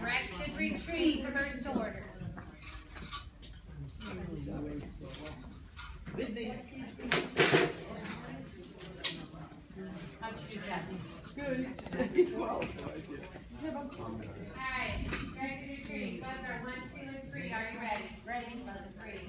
Directed retrieve, first order. Good. Alright, directed retrieve, let's one, two, and three, are you ready? Ready, three.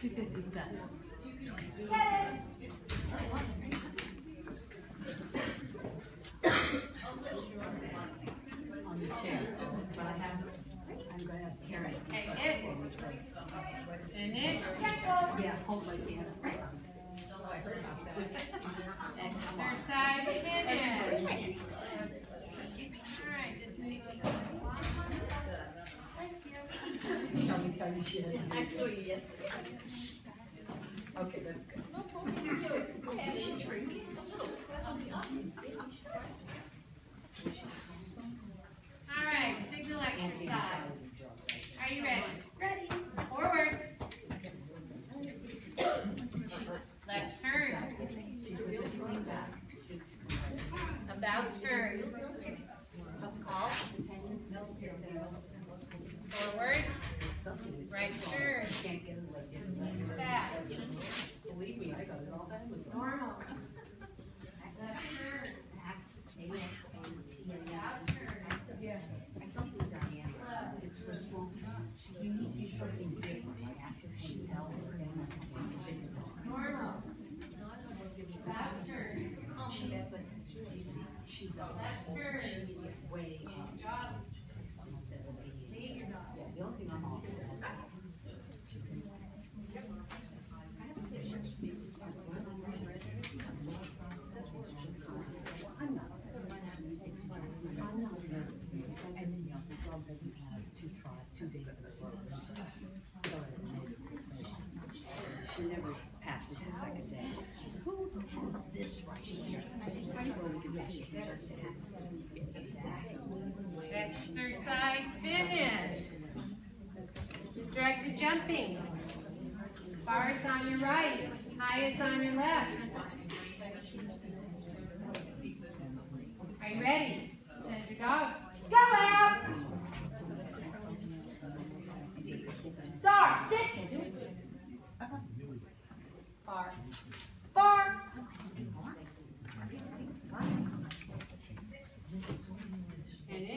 Two fifty cents. On the chair, but I have, I'm gonna ask Karen. And it. And it. Yeah, hold my hand. Exercise finish. Alright, just moving on. Tell me, tell me she had. Actually, yes. Okay, that's good. Alright, signal exercise. Are you ready? Ready. Forward. Left turn. About turn. Call. Forward. Right turn. Can't get it unless you. Fast. Believe me, I got it all done with. Normal. Left turn. Out turn. Something Diane, it's for small, you need to do something different, like access she held. Normal. Left turn. She is, but it's really, she's a, Left turn. she's way off. Instead of eighty. Leave your dog. Yeah, the only thing I'm off is. I'm not. I'm not. And then, the dog doesn't have two try, two days in a row. She never passes the second day. She just has this right here. Yes, she has. Exactly. Exercise finish. Directed jumping. Bar is on your right. High is on your left. Are you ready? Send your dog. Go out! Star, sit! Bar. Bar! Finish.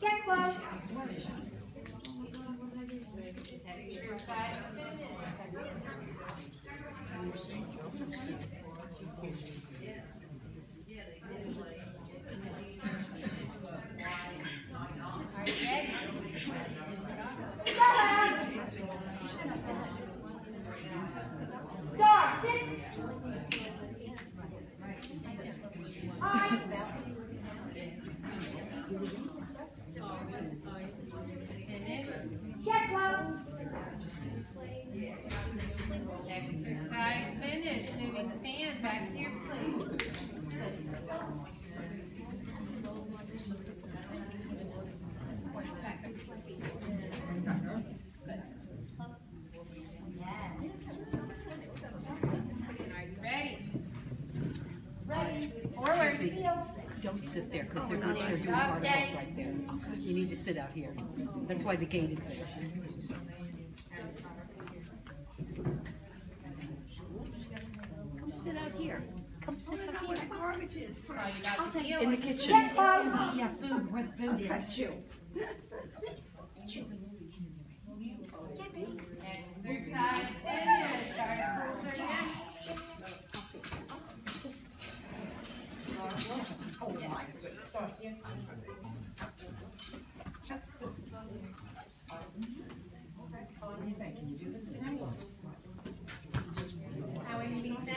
Get close! Exercise finish. Are you ready? Go out! Star, sit! High! Finish. Get close! Exercise finish. Moving stand back here, please. Are you ready? Ready? Don't sit there, because they're good, they're doing right there. You need to sit out here. That's why the gate is there. Come sit out here. Come oh sit out here. Garbage is Oh, you got the heel. In the kitchen. Get close! Oh, yeah, food, where the food is. Exercise. Start at full again. How will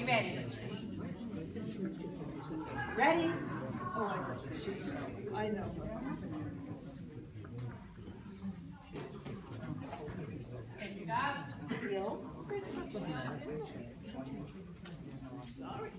you ready? Ready? Oh, she's I know. Sorry.